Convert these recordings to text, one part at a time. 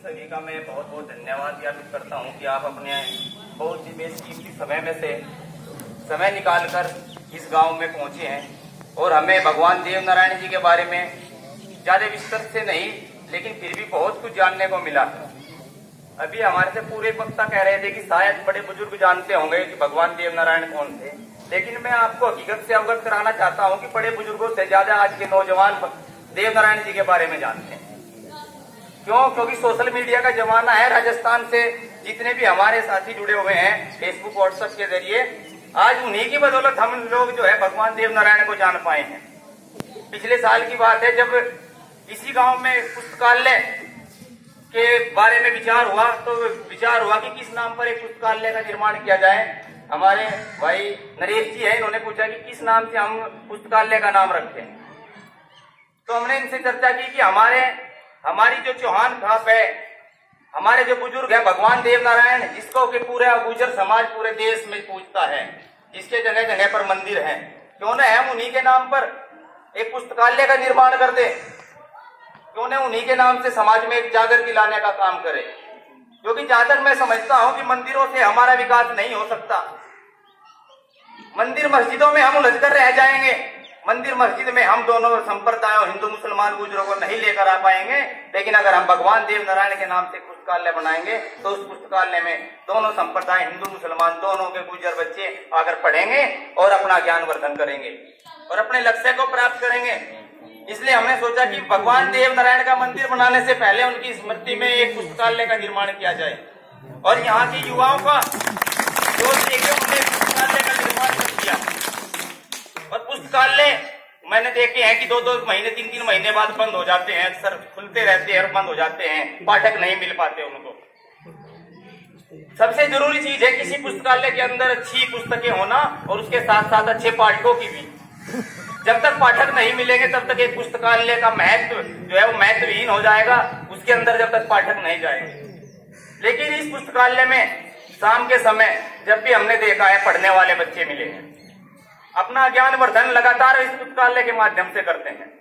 सभी का मैं बहुत बहुत धन्यवाद ज्ञापित करता हूँ कि आप अपने बहुत ही बेशकीमती समय में से समय निकालकर इस गाँव में पहुँचे हैं और हमें भगवान देव नारायण जी के बारे में ज़्यादा विस्तर से नहीं, लेकिन फिर भी बहुत कुछ जानने को मिला। अभी हमारे से पूरे वक्ता कह रहे थे कि शायद बड़े बुज़ुर्ग जानते होंगे कि भगवान देव नारायण कौन थे। लेकिन मैं आपको हकीकत से अवगत कराना चाहता हूँ कि बड़े बुज़ुर्गों से ज़्यादा आज के नौजवान देव नारायण जी के बारे में जानते हैं। क्यों? क्योंकि सोशल मीडिया का जमाना है राजस्थान से। जितने भी हमारे साथी जुड़े हुए हैं फेसबुक व्हाट्सएप के ज़रिए, आज उन्हीं की बदौलत हम लोग जो है भगवान देव नारायण को जान पाए हैं। पिछले साल की बात है, जब इसी गाँव में पुस्तकालय के बारे में विचार हुआ तो विचार हुआ कि किस नाम पर एक पुस्तकालय का निर्माण किया जाए। हमारे भाई नरेश जी है, इन्होंने पूछा कि किस नाम से हम पुस्तकालय का नाम रखें तो हमने इनसे चर्चा की कि हमारे हमारी जो चौहान खाप है, हमारे जो बुज़ुर्ग है, भगवान देव नारायण जिसको कि पूरा गुजर समाज, पूरे देश में पूजता है, जिसके जगह जगह पर मंदिर है। क्यों न हम उन्हीं के नाम पर एक पुस्तकालय का निर्माण कर दे? क्यों न उन्हीं के नाम से समाज में एक जागृति लाने का काम करे? क्योंकि तक मैं समझता हूँ कि मंदिरों से हमारा विकास नहीं हो सकता। मंदिर मस्जिदों में हम उलझ कर रह जाएँगे। मंदिर मस्जिद में हम दोनों संप्रदायों हिंदू मुसलमान गुजरों को नहीं लेकर आ पाएँगे, लेकिन अगर हम भगवान देव नारायण के नाम से पुस्तकालय बनाएँगे तो उस पुस्तकालय में दोनों संप्रदाय, हिंदू मुसलमान दोनों के गुजर बच्चे आकर पढ़ेंगे और अपना ज्ञान वर्धन करेंगे और अपने लक्ष्य को प्राप्त करेंगे। इसलिए हमने सोचा कि भगवान देव नारायण का मंदिर बनाने से पहले उनकी स्मृति में एक पुस्तकालय का निर्माण किया जाए। और यहाँ के युवाओं का जो देखे उन्हें पुस्तकालय का निर्माण कर दिया और पुस्तकालय मैंने देखे हैं कि दो दो महीने, तीन तीन महीने बाद बंद हो जाते हैं अक्सर खुलते रहते हैं और बंद हो जाते हैं, पाठक नहीं मिल पाते उनको। सबसे ज़रूरी चीज़ है किसी पुस्तकालय के अंदर अच्छी पुस्तकें होना और उसके साथ साथ अच्छे पाठकों की भी। जब तक पाठक नहीं मिलेंगे, तब तक एक पुस्तकालय का महत्व जो है वो महत्वहीन हो जाएगा, उसके अंदर जब तक पाठक नहीं जाएँगे। लेकिन इस पुस्तकालय में शाम के समय जब भी हमने देखा है, पढ़ने वाले बच्चे मिले हैं। अपना ज्ञान वर्धन लगातार इस पुस्तकालय के माध्यम से करते हैं।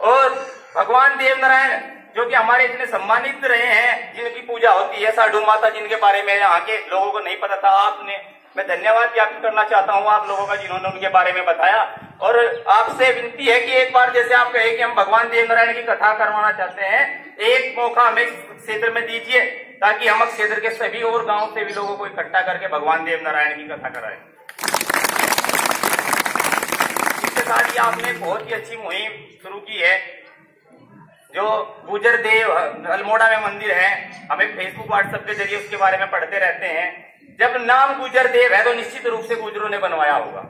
और भगवान देव नारायण, जो कि हमारे इतने सम्मानित रहे हैं, जिनकी पूजा होती है, साधु माता जिनके बारे में यहाँ के लोगों को नहीं पता था, आपने, मैं धन्यवाद ज्ञापित करना चाहता हूँ आप लोगों का, जिन्होंने उनके बारे में बताया। और आपसे विनती है कि एक बार जैसे आप कहे कि हम भगवान देव नारायण की कथा करवाना चाहते हैं, एक मौका हमें क्षेत्र में दीजिए, ताकि हम क्षेत्र के सभी और गाँव से भी लोगों को इकट्ठा करके भगवान देव नारायण की कथा कराएँ। इसके आपने बहुत ही अच्छी मुहिम शुरू की है। जो गुजर देव, अल्मोड़ा में मंदिर है, हमें फेसबुक व्हाट्सएप के ज़रिए उसके बारे में पढ़ते रहते हैं। जब नाम गुजर देव है तो निश्चित रूप से गुजरों ने बनवाया होगा।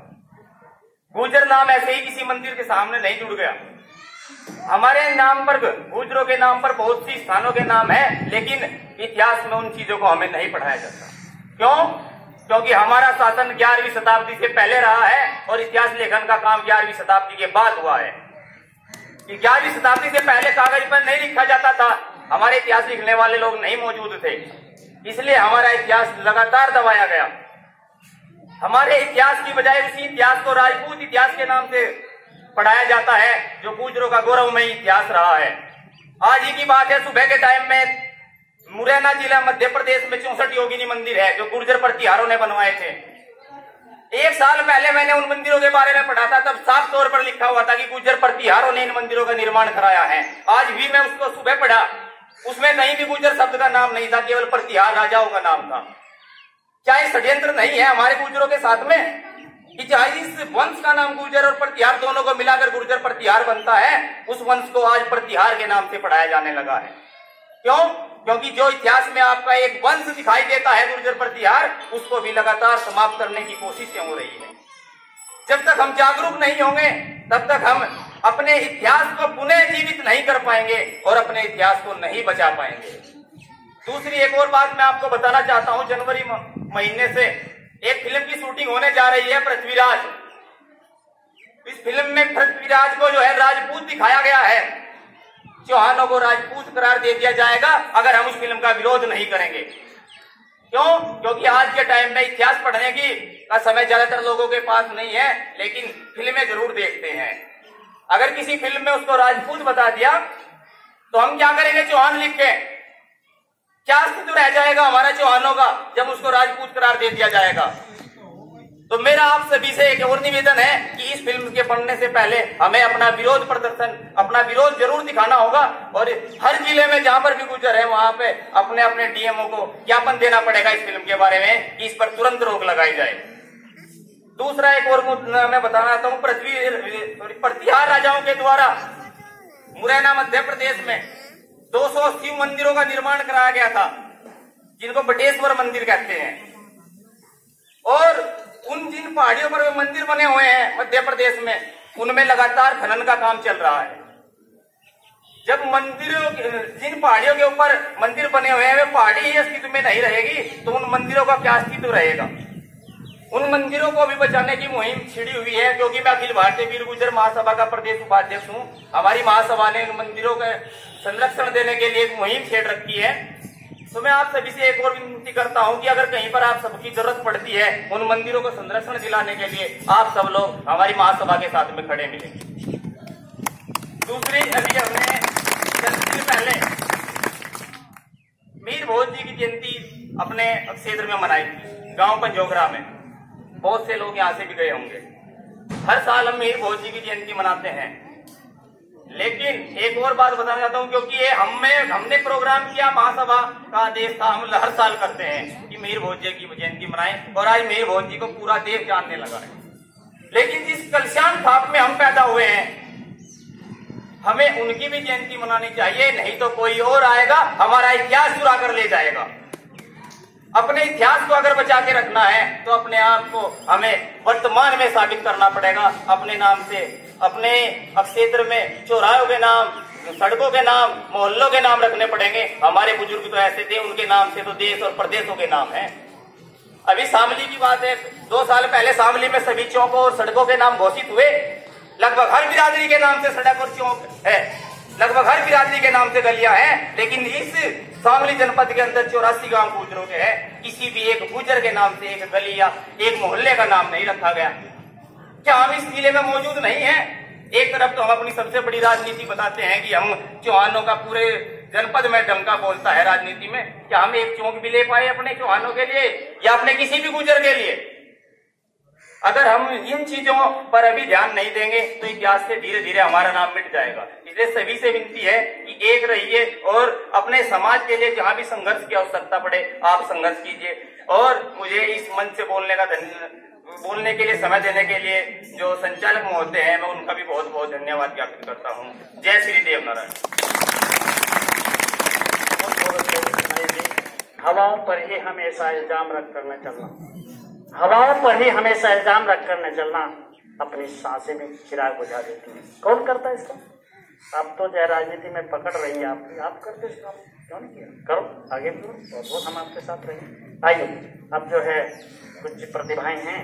गुजर नाम ऐसे ही किसी मंदिर के सामने नहीं जुड़ गया। हमारे नाम पर, गुजरों के नाम पर बहुत सी स्थानों के नाम है, लेकिन इतिहास में उन चीज़ों को हमें नहीं पढ़ाया जाता। क्यों? क्योंकि हमारा शासन ग्यारहवीं शताब्दी से पहले रहा है और इतिहास लेखन का काम ग्यारहवीं शताब्दी के बाद हुआ है। ग्यारहवीं शताब्दी से पहले कागज़ पर नहीं लिखा जाता था, हमारे इतिहास लिखने वाले लोग नहीं मौजूद थे। इसलिए हमारा इतिहास लगातार दबाया गया। हमारे इतिहास की बजाय उसी इतिहास को राजपूत इतिहास के नाम से पढ़ाया जाता है, जो गुजरों का गौरवमय इतिहास रहा है। आज ही की बात है, सुबह के टाइम में मुरैना जिला मध्य प्रदेश में चौसठ योगिनी मंदिर है, जो गुर्जर प्रतिहारों ने बनवाए थे। एक साल पहले मैंने उन मंदिरों के बारे में पढ़ा था, तब साफ़ तौर पर लिखा हुआ था कि गुर्जर प्रतिहारों ने इन मंदिरों का निर्माण कराया है। आज भी मैं उसको सुबह पढ़ा, उसमें कहीं भी गुर्जर शब्द का नाम नहीं था, केवल प्रतिहार राजाओं का नाम था। क्या ये षड्यंत्र नहीं है हमारे गुर्जरों के साथ में? कि चाहे इस वंश का नाम गुर्जर और प्रतिहार दोनों को मिलाकर गुर्जर प्रतिहार बनता है, उस वंश को आज प्रतिहार के नाम से पढ़ाया जाने लगा है। क्यों? क्योंकि जो इतिहास में आपका एक वंश दिखाई देता है गुर्जर प्रतिहार, उसको भी लगातार समाप्त करने की कोशिशें हो रही है। जब तक हम जागरूक नहीं होंगे, तब तक हम अपने इतिहास को पुनः जीवित नहीं कर पाएँगे और अपने इतिहास को नहीं बचा पाएँगे। दूसरी एक और बात मैं आपको बताना चाहता हूँ, जनवरी महीने से एक फ़िल्म की शूटिंग होने जा रही है, पृथ्वीराज। इस फ़िल्म में पृथ्वीराज को जो है राजपूत दिखाया गया है। चौहानों को राजपूत करार दे दिया जाएगा, अगर हम उस फ़िल्म का विरोध नहीं करेंगे। क्यों? क्योंकि आज के टाइम में इतिहास पढ़ने की का समय ज़्यादातर लोगों के पास नहीं है, लेकिन फ़िल्में ज़रूर देखते हैं। अगर किसी फ़िल्म में उसको राजपूत बता दिया तो हम क्या करेंगे चौहान लिख के? क्या अस्तित्व रह जाएगा हमारा चौहानों का, जब उसको राजपूत करार दे दिया जाएगा? तो मेरा आप सभी से एक और निवेदन है कि इस फ़िल्म के बनने से पहले हमें अपना विरोध प्रदर्शन, अपना विरोध ज़रूर दिखाना होगा और हर ज़िले में जहाँ पर भी गुजर है, वहाँ पे अपने अपने डीएमओ को ज्ञापन देना पड़ेगा इस फ़िल्म के बारे में कि इस पर तुरंत रोक लगाई जाए। दूसरा एक और मैं बताना चाहता हूँ, पृथ्वी प्रतिहार राजाओं के द्वारा मुरैना, मध्य प्रदेश में 200 शिव मंदिरों का निर्माण कराया गया था, जिनको बटेश्वर मंदिर कहते हैं। और उन जिन पहाड़ियों पर मंदिर बने हुए हैं, मध्य प्रदेश में, उनमें लगातार खनन का काम चल रहा है। जब मंदिरों जिन पहाड़ियों के ऊपर मंदिर बने हुए हैं, वे पहाड़ी ही अस्तित्व में नहीं रहेगी तो उन मंदिरों का क्या अस्तित्व रहेगा? उन मंदिरों को भी बचाने की मुहिम छिड़ी हुई है, क्योंकि मैं अखिल भारतीय वीर गुजर महासभा का प्रदेश उपाध्यक्ष हूँ। हमारी महासभा ने उन मंदिरों के संरक्षण देने के लिए एक मुहिम छेड़ रखी है। तो मैं आप सभी से एक और विनती करता हूँ कि अगर कहीं पर आप सबकी ज़रूरत पड़ती है उन मंदिरों को संरक्षण दिलाने के लिए, आप सब लोग हमारी महासभा के साथ में खड़े मिलेंगे दूसरी, अभी हमने पहले मीर भोज जी की जयंती अपने क्षेत्र में मनाई थी, गाँव पंजोगरा में। बहुत से लोग यहाँ से भी गए होंगे। हर साल हम मीर भोज जी की जयंती मनाते हैं। लेकिन एक और बात बताना चाहता हूँ, क्योंकि ये हमें हमने प्रोग्राम किया महासभा का आदेश था, हम हर साल करते हैं कि मीर भोज की जयंती मनाएँ, और आज मीर भोज को पूरा देश जानने लगा है। लेकिन जिस कलशान थाप में हम पैदा हुए हैं, हमें उनकी भी जयंती मनानी चाहिए, नहीं तो कोई और आएगा, हमारा इतिहास चुरा कर ले जाएगा। अपने इतिहास को अगर बचा के रखना है तो अपने आप को हमें वर्तमान में साबित करना पड़ेगा, अपने नाम से अपने क्षेत्र में चौराहों के नाम, सड़कों के नाम, मोहल्लों के नाम रखने पड़ेंगे। हमारे बुज़ुर्ग तो ऐसे थे, उनके नाम से तो देश और प्रदेशों के नाम है। अभी शामली की बात है, दो साल पहले शामली में सभी चौकों और सड़कों के नाम घोषित हुए। लगभग हर बिरादरी के नाम से सड़क और चौक है। लगभग हर बिरादरी के नाम से गलियाँ हैं, लेकिन इस शामली जनपद के अंदर चौरासी गाँव गुजरों के है। किसी भी एक गुजर के नाम से एक गली या एक मोहल्ले का नाम नहीं रखा गया। क्या हम इस ज़िले में मौजूद नहीं है? एक तरफ़ तो हम अपनी सबसे बड़ी राजनीति बताते हैं कि हम चौहानों का पूरे जनपद में डंका बोलता है राजनीति में। क्या हम एक चौक भी ले पाए अपने चौहानों के लिए या अपने किसी भी गुजर के लिए? अगर हम इन चीज़ों पर अभी ध्यान नहीं देंगे तो इतिहास से धीरे धीरे हमारा नाम मिट जाएगा। इसलिए सभी से विनती है कि एक रहिए और अपने समाज के लिए जहाँ भी संघर्ष की आवश्यकता पड़े, आप संघर्ष कीजिए। और मुझे इस मंच से बोलने का धन्यवाद बोलने के लिए, समय देने के लिए जो संचालक महोदय हैं, मैं उनका भी बहुत बहुत धन्यवाद ज्ञापित करता हूँ। जय श्री देव नारायण। हवाओं पर ही हमेशा इल्ज़ाम रख कर चलना। हवाओं पर ही हमेशा इल्ज़ाम रख कर न चलना, अपनी साँसें में चिराग बुझा देती है। कौन करता है इसका? आप तो जो राजनीति में पकड़ रही है, आप आप करते क्यों नहीं किया? करो, आगे करो बहुत हम आपके साथ रहे आइए अब जो है कुछ प्रतिभाएँ हैं